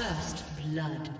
First blood.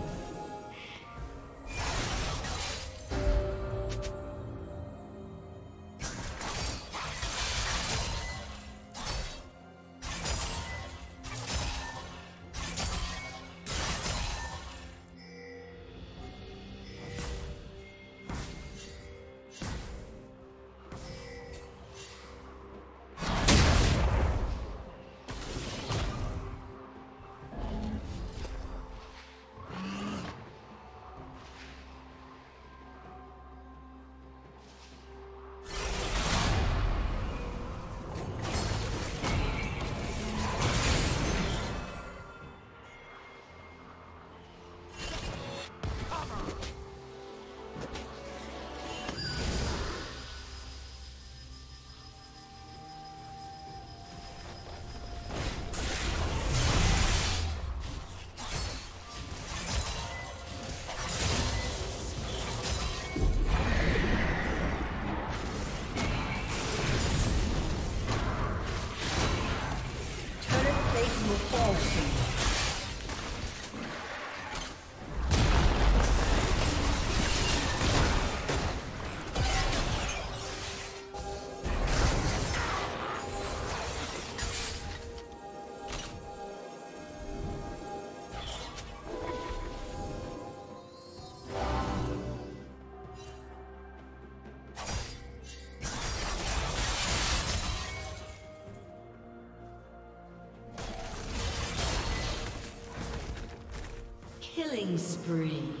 Spree.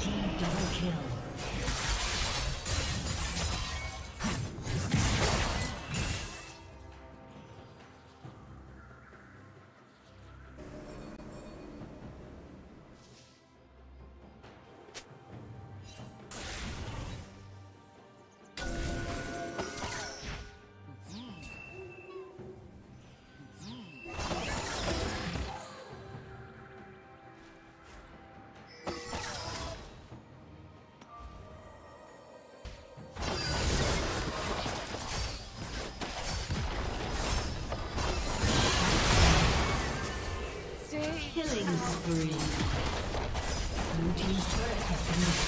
team double kill. Spree. Blue team's turret has been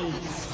Ace.